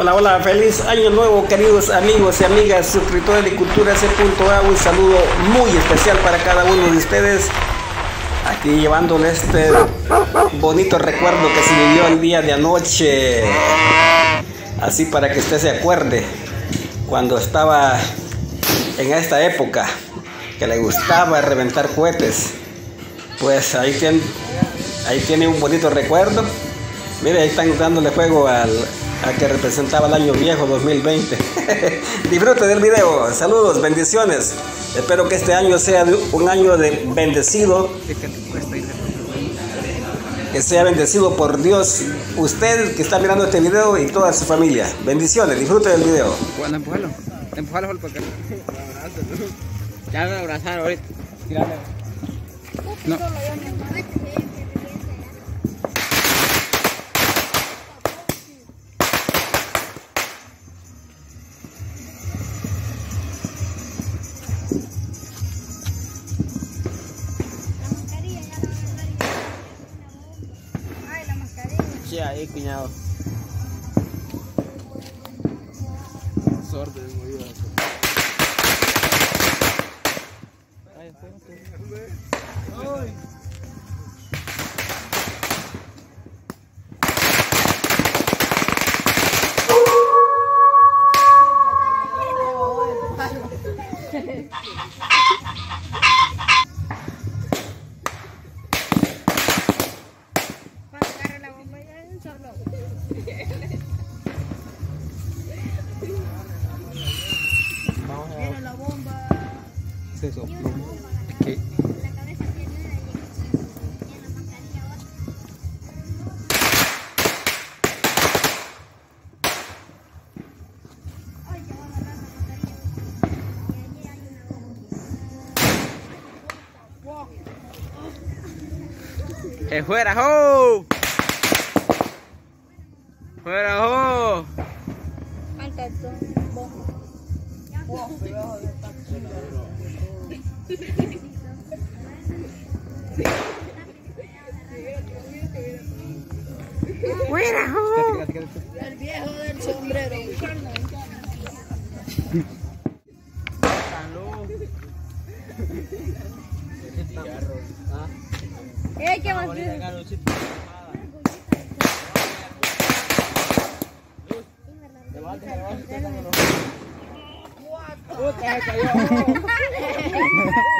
Hola, hola, feliz año nuevo queridos amigos y amigas, suscriptores de Cultura C.A. Un saludo muy especial para cada uno de ustedes. Aquí llevándole este bonito recuerdo que se vivió el día de anoche. Así para que usted se acuerde cuando estaba en esta época que le gustaba reventar cohetes. Pues ahí tiene, ahí tiene un bonito recuerdo. Mire, ahí están dándole fuego al, a que representaba el año viejo 2020. Disfrute del video. Saludos, bendiciones. Espero que este año sea un año de bendecido. Que sea bendecido por Dios. Usted que está mirando este video y toda su familia. Bendiciones, disfrute del video. Bueno, empujalo. Empujalo porque. Ya me abrazaron ahorita. No. Ahí, cuñado. Sorte de movido. Viene la bomba. Se sopló. Es que. La cabeza tiene una y en la mascarilla otra. Ay, ya va a agarrar la mascarilla. Y allí hay una bomba. ¡Que fuera, ho! ¡Fuera, ho! Falta esto, bomba. ¡Fuera, ho! El viejo del sombrero. Eh, ¿qué más?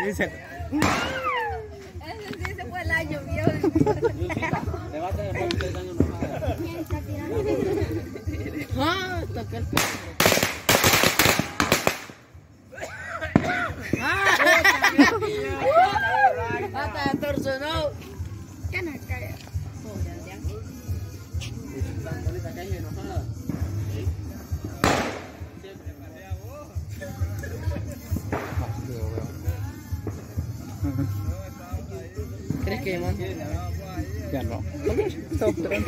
Dice. Ese sí se fue el año viejo. ¿Quién está tirando? Ah, toqué el pecho. Hasta torsionó. Ya no está. ¿Crees que man? Ya Pokemon. Yan mo. Stop doon.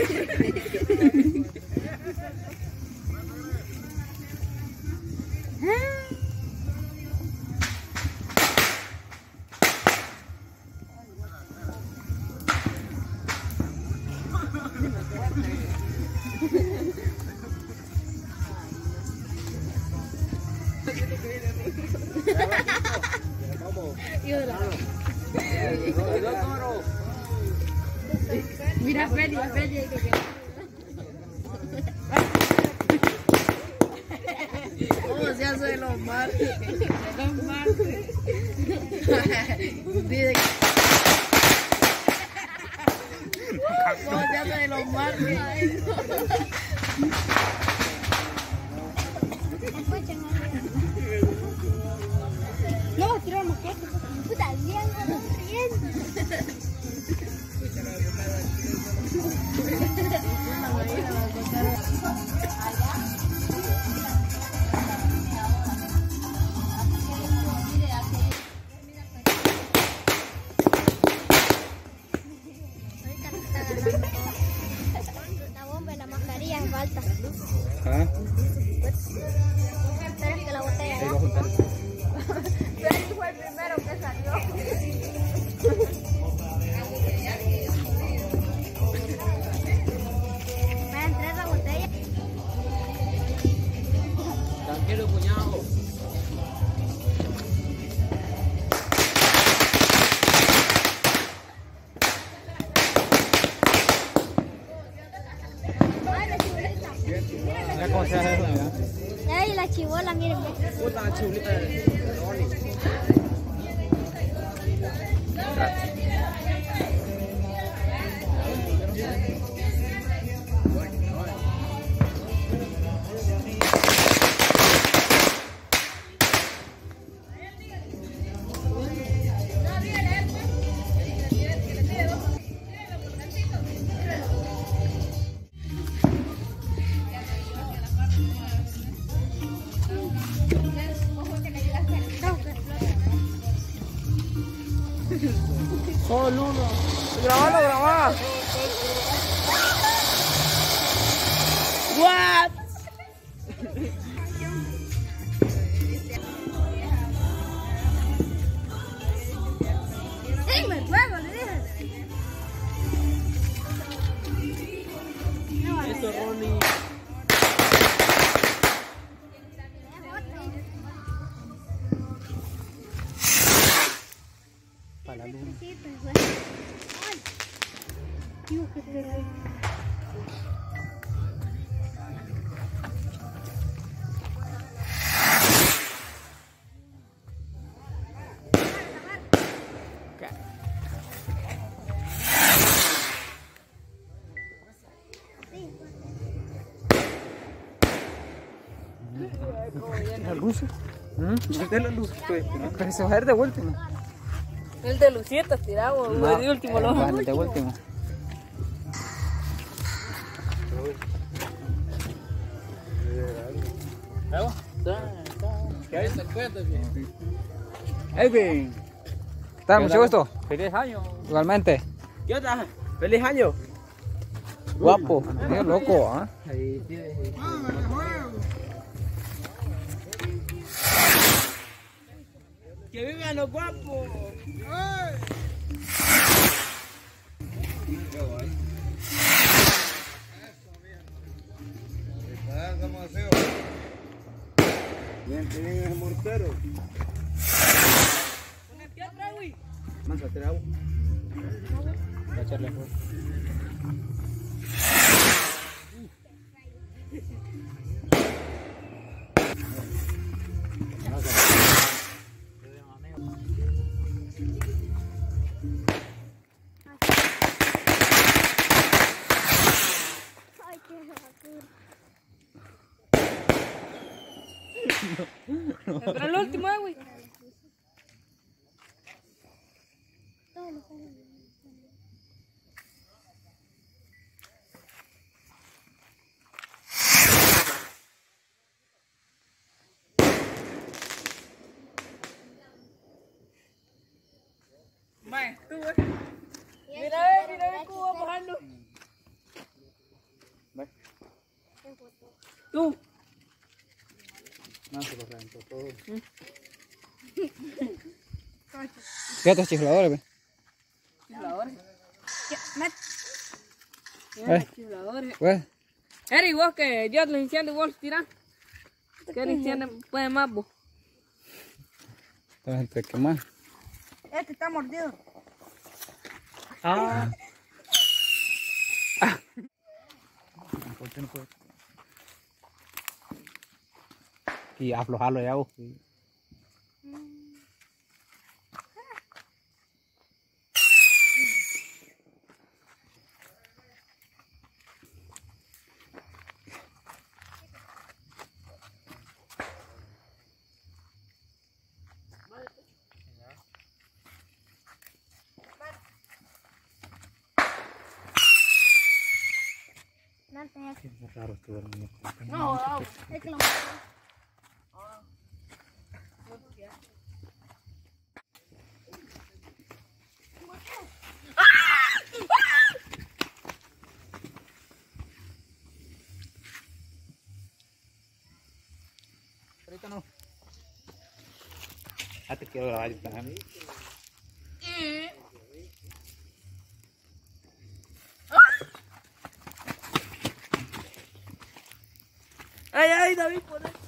Yun lang. Mira, Feli, Feli. ¿Cómo se hace de los martes? De los martes. Dice que- ¿Cómo se hace de los martes? Tiramos que puta bien, bien. Ahorita la chibola, miren. ve. Grabalo, grabá. What? ¿La luz? ¿De la luz? Pero se va a ver de último. El de Lucieta güey, de último lo Vale, de último. Edwin. ¿Está mucho gusto? Feliz año. Igualmente. ¿Qué onda? ¡Feliz año! Guapo. Qué loco, ¿ah? ¡Que vivan los guapos! Mansa, ¿te agua? Voy a echarle agua. Entra el último, eh, güey. Mae, tú, güey. Mira, eh, mira, cómo va bajando. Tú. No, se lo reventó todo. ¿Qué otros chifladores, ve? Chifladores. Eh. Mira, chifladores. Pues, Eric, vos que Dios les enciende, vos tirás. ¿Qué enciende? Puede más, vos. la gente que más. Este está mordido. Ah. Y aflojarlo ya vos. No, es que lo Ah, te quiero grabar ahorita. Ay, ay, David, por ahí.